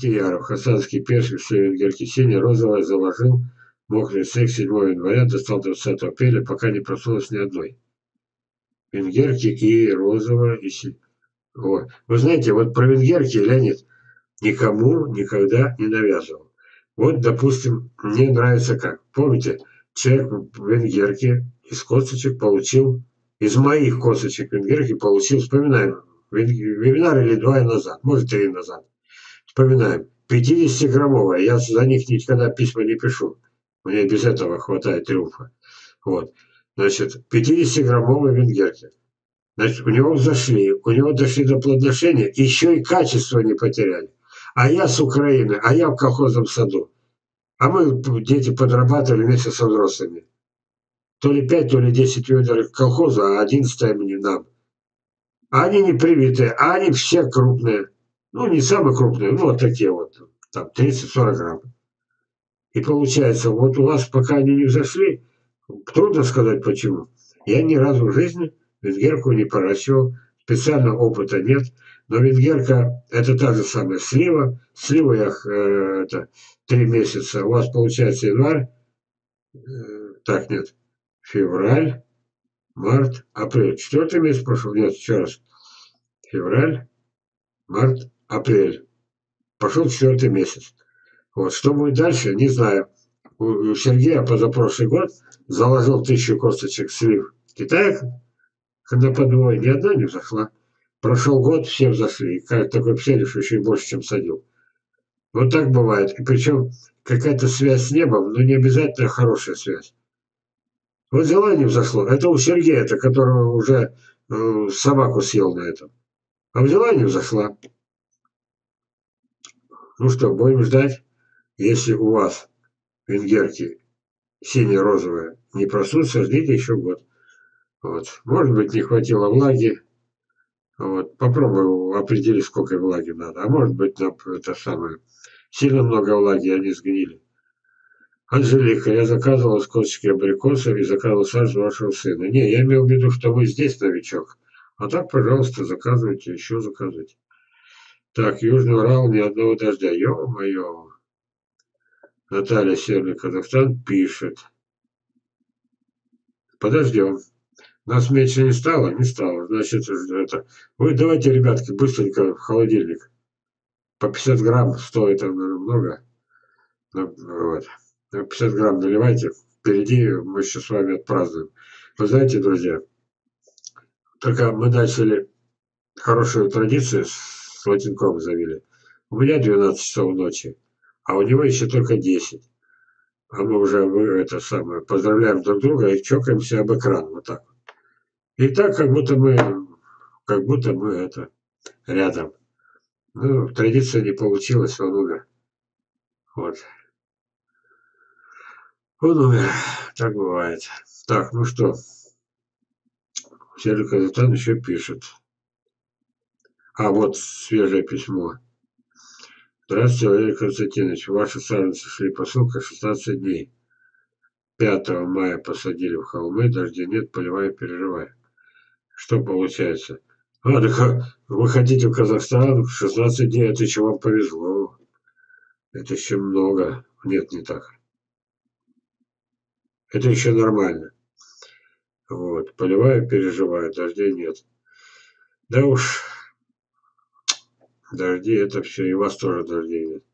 Бухтияров, Хасанский персик, все венгерки синий, розовая, заложил, мокрый секс 7 января, достал 20 апреля, пока не проснулась ни одной. Венгерки и розовая, и. Вот. Вы знаете, вот про венгерки, Леонид, никому никогда не навязывал. Вот, допустим, мне нравится как. Помните, человек в венгерке из косточек получил, из моих косточек венгерки получил, вспоминаем, вебинар или два назад, может три назад. Вспоминаем, 50-граммовая, я за них никогда письма не пишу. Мне без этого хватает триумфа. Вот. Значит, 50-граммовые венгерки. Значит, у него взошли, у него дошли до плодоношения, еще и качество не потеряли. А я с Украины, а я в колхозном саду. А мы, дети, подрабатывали вместе со взрослыми. То ли 5, то ли 10 ведер колхозу, а 11 мне нам. А они не привитые, а они все крупные. Ну, не самые крупные, ну, вот такие вот, там, 30-40 грамм. И получается, вот у вас пока они не взошли, трудно сказать почему. Я ни разу в жизни венгерку не поращивал, специального опыта нет. Но венгерка – это та же самая слива. Слива я э, это три месяца. У вас получается январь, э, так нет, февраль, март, апрель. Четвертый месяц прошел, нет, еще раз. Февраль, март, апрель. Пошел четвертый месяц. Вот, что будет дальше, не знаю. У Сергея позапрошлый год заложил тысячу косточек слив в когда подвое, ни одна не взошла. Прошел год, все взошли. И как такой пселишь еще и больше, чем садил. Вот так бывает. И причем какая-то связь с небом, но не обязательно хорошая связь. Вот взяла не взошло. Это у Сергея, это которого уже э, собаку съел на этом. А взяла не взошла. Ну что, будем ждать. Если у вас венгерки сине-розовые не просутся, ждите еще год. Вот. Может быть, не хватило влаги. Вот. Попробую определить, сколько влаги надо. А может быть, нам это самое, сильно много влаги, они сгнили. Анжелика, я заказывала скотчики абрикосов и заказывал сажу вашего сына. Не, я имел в виду, что вы здесь новичок. А так, пожалуйста, заказывайте, еще заказывайте. Так, Южный Урал, ни одного дождя. Ё-моё. Наталья Северный Казахстан пишет. Подождем. Нас меньше не стало? Не стало. Значит, это... Вы давайте, ребятки, быстренько в холодильник. По 50 грамм стоит, наверное, много. Ну, вот. 50 грамм наливайте. Впереди мы еще с вами отпразднуем. Вы знаете, друзья, только мы начали хорошую традицию с Латинком завели. У меня 12 часов ночи, а у него еще только 10. А мы уже мы это самое поздравляем друг друга и чокаемся об экран. Вот так. И так, как будто мы, как будто мы это рядом. Ну, традиция не получилась, он умер. Вот. Он умер. Так бывает. Так, ну что. Серый Казахстан еще пишет. А вот свежее письмо. Здравствуйте, Валерий Константинович. Ваши саженцы шли посылка 16 дней. 5 мая посадили в холмы, дождя нет, поливая, переживая. Что получается? А, так вы хотите в Казахстан 16 дней, это еще вам повезло. Это еще много. Нет, не так. Это еще нормально. Вот. Поливаю, переживаю, дождей нет. Да уж, дожди это все, и вас тоже дождей нет.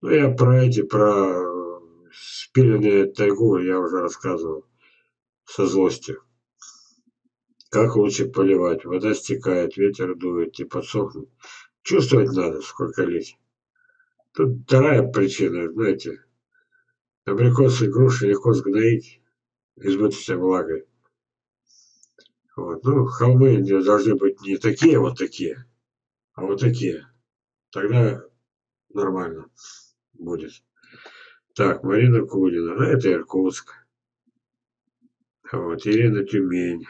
Ну, я про эти, про спиленные тайгу я уже рассказывал со злостью. Как лучше поливать? Вода стекает, ветер дует и подсохнет. Чувствовать надо, сколько лить. Тут вторая причина, знаете. Абрикосы и груши легко сгноить избыточной влагой. Вот. Ну, холмы должны быть не такие вот такие, а вот такие. Тогда нормально будет. Так, Марина Кулина. Ну, это Иркутск. Вот, Ирина Тюмень.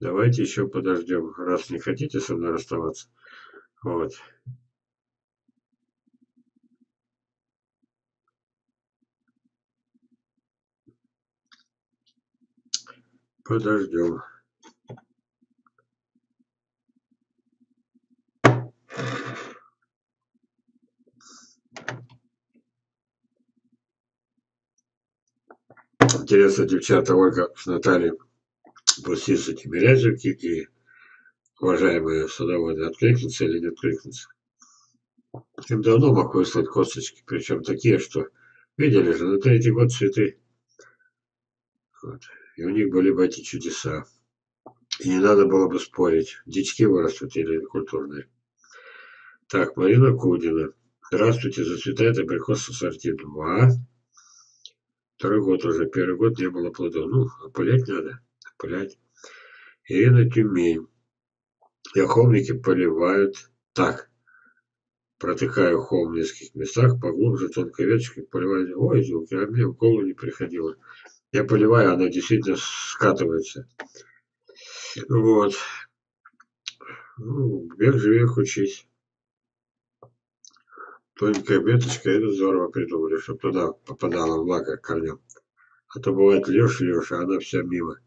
Давайте еще подождем, раз не хотите со мной расставаться. Вот. Подождем. Интересно, девчата Ольга с Натальей пуститься Тимирязевки и уважаемые садоводы откликнутся или не откликнутся. Им давно мог выслать косточки, причем такие, что видели же, на третий год цветы. Вот. И у них были бы эти чудеса. И не надо было бы спорить, дички вырастут или культурные. Так, Марина Кудина. Здравствуйте, зацветает абрикос ассорти 2. Второй год уже, первый год не было плодов. Ну, опылять надо, опылять. Ирина Тюмень. Я холмики поливают так. Протыкаю холм в нескольких местах, поглубже тонкой веточкой поливаю. Ой, елки, а мне в голову не приходило. Я поливаю, она действительно скатывается. Вот. Ну, век живи, учись. Тоненькая веточка, это здорово придумали, чтобы туда попадала влага корнем. А то бывает лешь, лешь, а она вся мимо.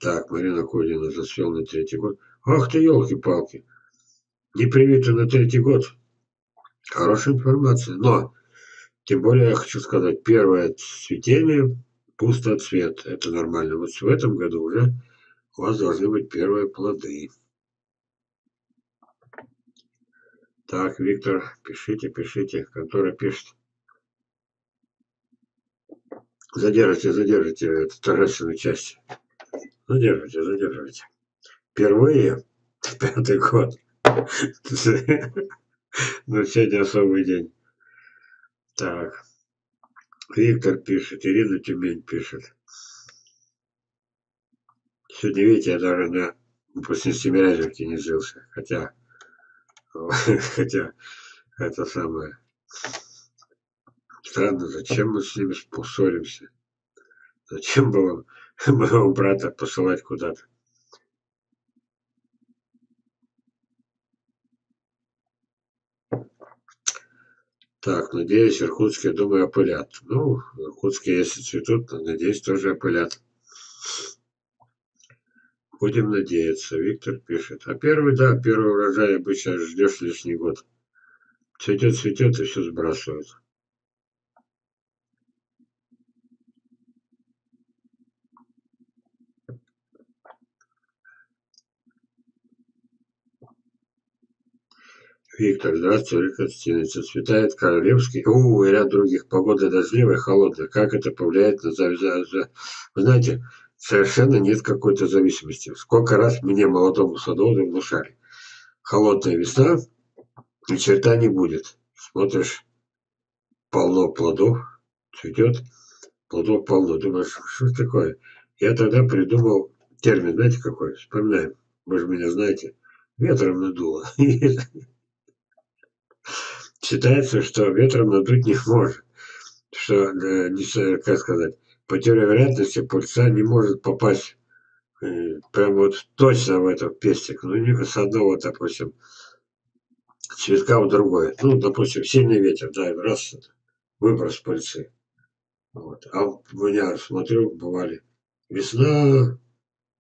Так, Марина Кодина засвел на третий год. Ах ты, елки-палки. Не привиты на третий год. Хорошая информация. Но, тем более я хочу сказать, первое цветение пустоцвет. Это нормально. Вот в этом году уже у вас должны быть первые плоды. Так, Виктор, пишите, пишите. Контора пишет. Задержите, задержите эту торжественную часть. Задержите, задержите. Впервые пятый год. Ну, сегодня особый день. Так. Виктор пишет, Ирина Тюмень пишет. Сегодня, видите, я даже на выпускнице Миразевки не жился. Хотя, хотя, это самое. Странно, зачем мы с ними поссоримся? Зачем было моего брата посылать куда-то? Так, надеюсь, Иркутск, я думаю, опылят. Ну, в Иркутске, если цветут, надеюсь, тоже опылят. Будем надеяться, Виктор пишет. А первый, да, первый урожай обычно ждешь лишний год. Цветет, цветет и все сбрасывают. Виктор, здравствуйте, Олег. Цветает Королевский. У, и ряд других. Погода дождливая, холодная. Как это повлияет на завязание? Вы знаете, совершенно нет какой-то зависимости. Сколько раз мне, молодому садоводу, внушали. Холодная весна, ни черта не будет. Смотришь, полно плодов, цветет, плодов полно. Думаешь, что такое? Я тогда придумал термин, знаете какой? Вспоминаем. Вы же меня знаете. Ветром надуло. Считается, что ветром надуть не может. Что, э, как сказать, по теории вероятности пульса не может попасть э, прям вот точно в этот пестик. Ну, не с одного, допустим, цветка в другой. Ну, допустим, сильный ветер, да, раз выброс пыльцы. Вот. А у меня, смотрю, бывали весна,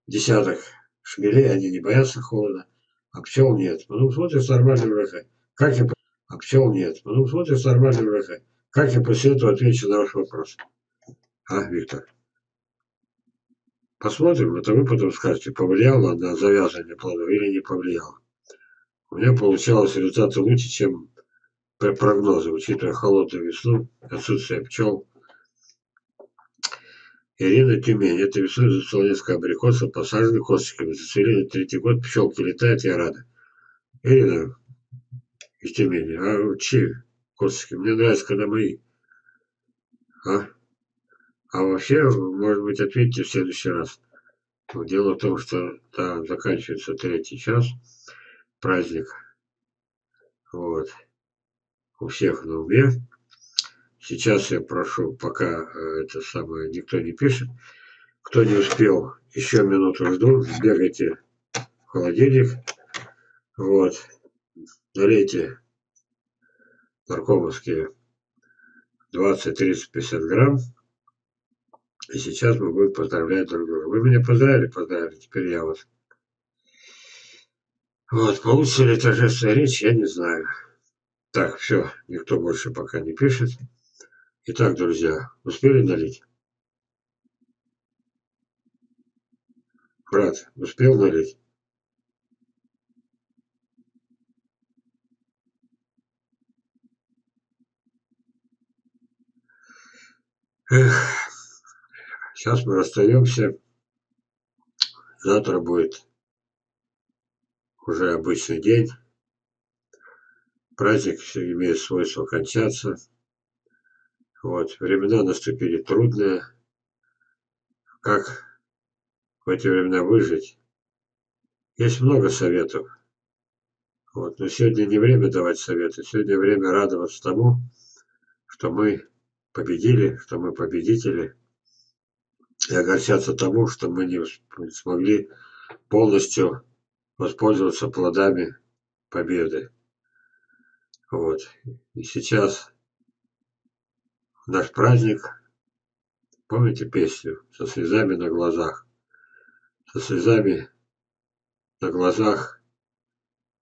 десяток шмелей, они не боятся холода, а пчел нет. Ну, смотришь, нормальный урожай. Как я а пчел нет. Ну, смотришь, нормальный урожай. Как я после этого отвечу на ваш вопрос? А, Виктор? Посмотрим, это вы потом скажете, повлияло на завязывание плодов или не повлияло. У меня получалось результаты лучше, чем прогнозы, учитывая холодную весну, отсутствие пчел. Ирина Тюмень. Это весной зацвело несколько абрикосов, посажены косточками. Зацвели на третий год, пчелки летают, я рада. Ирина, из Тюмени. А чьи косточки? Мне нравится, когда мои. А? А вообще, может быть, ответьте в следующий раз. Дело в том, что да, заканчивается третий час, праздник. Вот. У всех на уме. Сейчас я прошу, пока э, это самое никто не пишет, кто не успел, еще минуту жду, сбегайте в холодильник. Вот налейте наркомовские 20, 30, 50 грамм. И сейчас мы будем поздравлять друг друга. Вы меня поздравили, поздравили, теперь я вас. Вот, получится ли торжественная речь, я не знаю. Так, все, никто больше пока не пишет. Итак, друзья, успели налить? Брат, успел налить? Эх, сейчас мы расстаемся. Завтра будет уже обычный день. Праздник имеет свойство кончаться. Вот, времена наступили трудные. Как в эти времена выжить? Есть много советов. Вот, но сегодня не время давать советы. Сегодня время радоваться тому, что мы победили, что мы победители, и огорчаться тому, что мы не смогли полностью воспользоваться плодами победы. Вот. И сейчас наш праздник, помните песню «Со слезами на глазах»? Со слезами на глазах,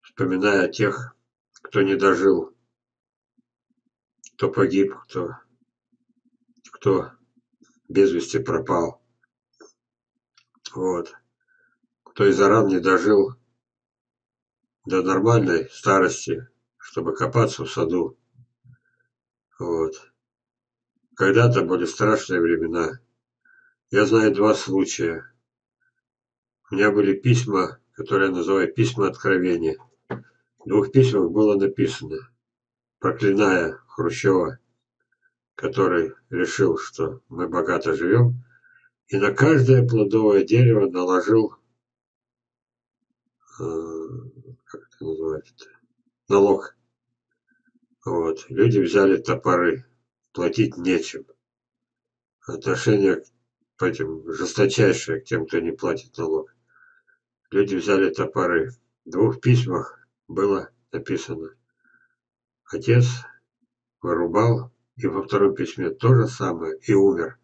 вспоминая тех, кто не дожил, кто погиб, кто кто без вести пропал. Вот. Кто из араб не дожил до нормальной старости, чтобы копаться в саду. Вот. Когда-то были страшные времена. Я знаю два случая. У меня были письма, которые я называю письма откровения. В двух письмах было написано, проклиная Хрущева, который решил, что мы богато живем, и на каждое плодовое дерево наложил, э, как это называется, налог. Вот. Люди взяли топоры, платить нечем. Отношение к этим жесточайшее к тем, кто не платит налог. Люди взяли топоры. В двух письмах было написано. Отец вырубал и во втором письме то же самое, и умер.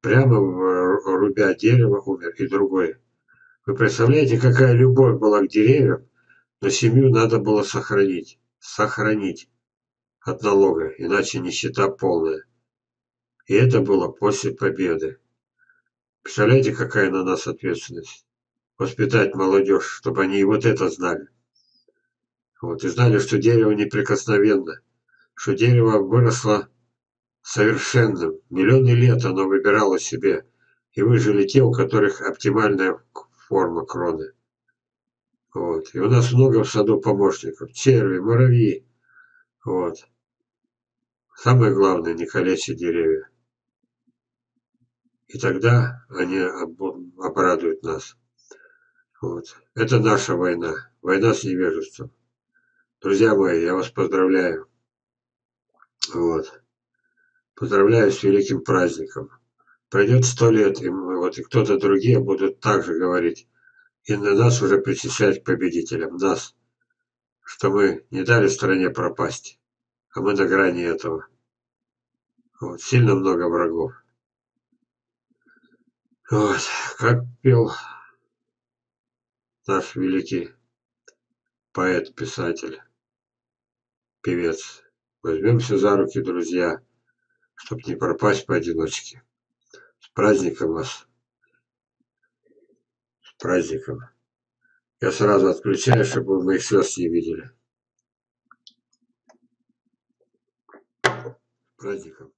Прямо рубя дерево умер, и другой. Вы представляете, какая любовь была к деревьям, но семью надо было сохранить. Сохранить от налога, иначе нищета полная. И это было после победы. Представляете, какая на нас ответственность? Воспитать молодежь, чтобы они и вот это знали. Вот, и знали, что дерево неприкосновенно, что дерево выросло совершенным. Миллионы лет оно выбирало себе, и выжили те, у которых оптимальная форма кроны. Вот. И у нас много в саду помощников. Черви, муравьи. Вот. Самое главное, не калечить деревья. И тогда они обрадуют нас. Вот. Это наша война. Война с невежеством. Друзья мои, я вас поздравляю. Вот. Поздравляю с великим праздником. Пройдет сто лет, и, вот, и кто-то другие будут также говорить, и на нас уже причислять победителям, нас, что мы не дали стране пропасть, а мы на грани этого. Вот, сильно много врагов. Вот, как пел наш великий поэт, писатель, певец. Возьмемся за руки, друзья, чтобы не пропасть поодиночке. С праздником вас. С праздником. Я сразу отключаю, чтобы моих слез не видели. С праздником.